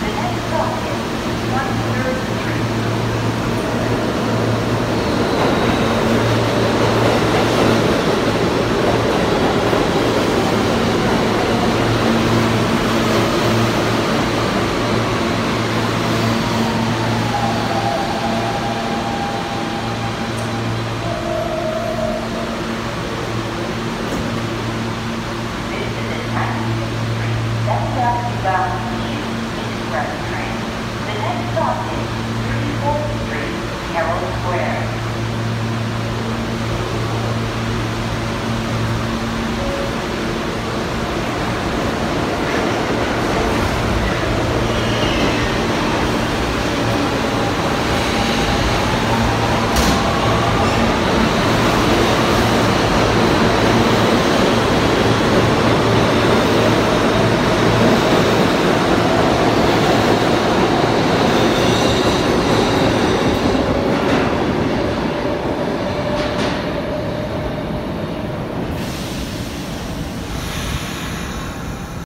the next stop is Express train. The next stop is 34.